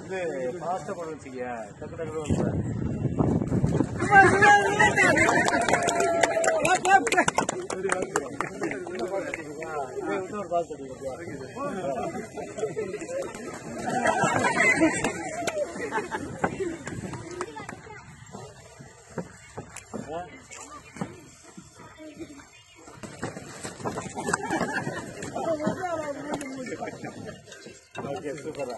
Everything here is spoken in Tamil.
வந்து ஃபாஸ்ட்டாக பண்ண வச்சுக்க டக்கு டக்கு வந்து ஒரு பாஸ் ఓకే సూపర్ రా